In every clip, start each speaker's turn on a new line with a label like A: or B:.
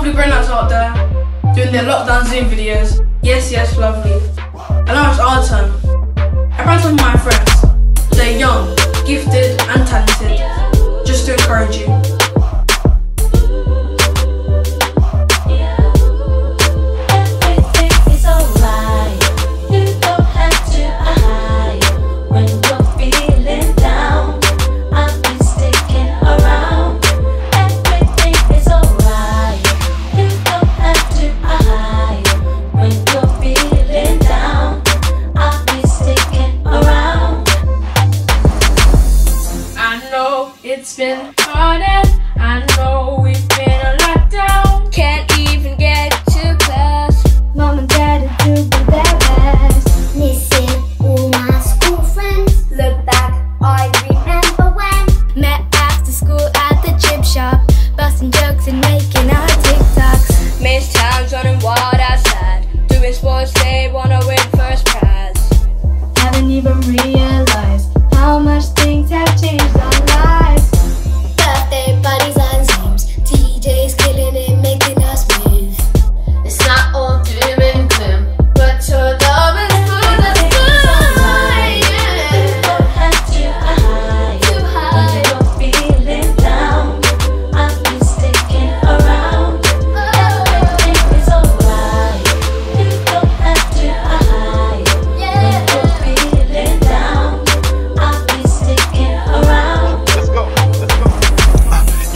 A: lovely grandmas out there doing their lockdown Zoom videos. Yes, yes, lovely. And now it's our turn. I found some of my friends. They're young, gifted, and talented. Just to encourage you. It's been hard and I know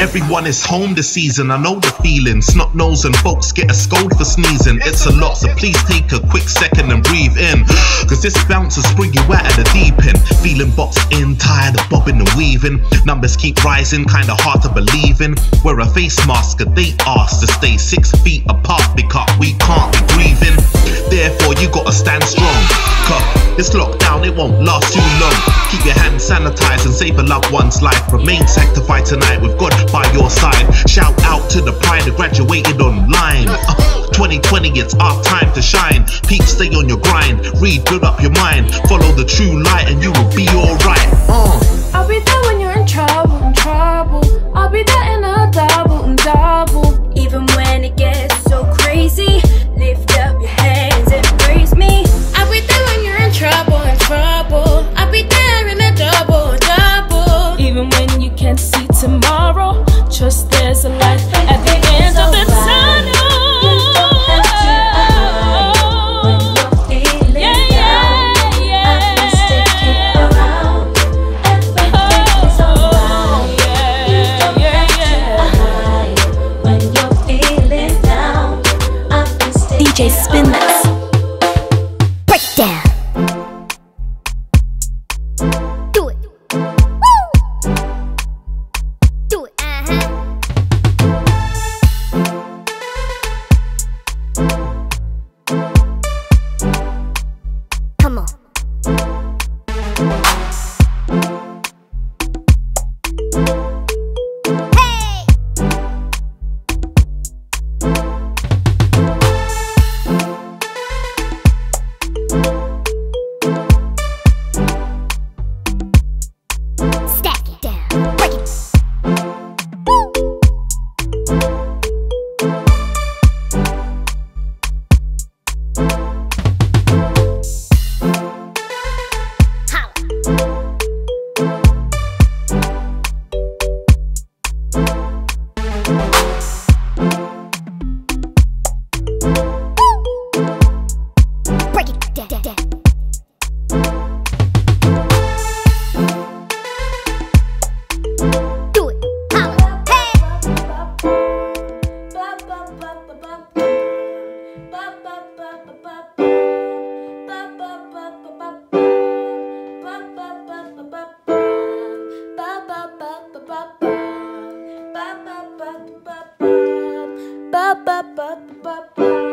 B: Everyone is home this season, I know the feeling. Snot nose and folks get a scold for sneezing. It's a lot, so please take a quick second and breathe in. Cause this bounce will spring you out of the deep end. Feeling boxed in, tired of bobbing and weaving. Numbers keep rising, kinda hard to believe in. Wear a face mask, they ask to stay six feet apart because we can't be breathing. You gotta stand strong. Cause this lockdown, it won't last too long. Keep your hands sanitized and save a loved one's life. Remain sanctified tonight with God by your side. Shout out to the pride that graduated online. Uh, 2020, it's our time to shine. Peak, stay on your grind. Read, build up your mind. Follow the true light, and you will be alright. Uh.
C: ba ba ba ba.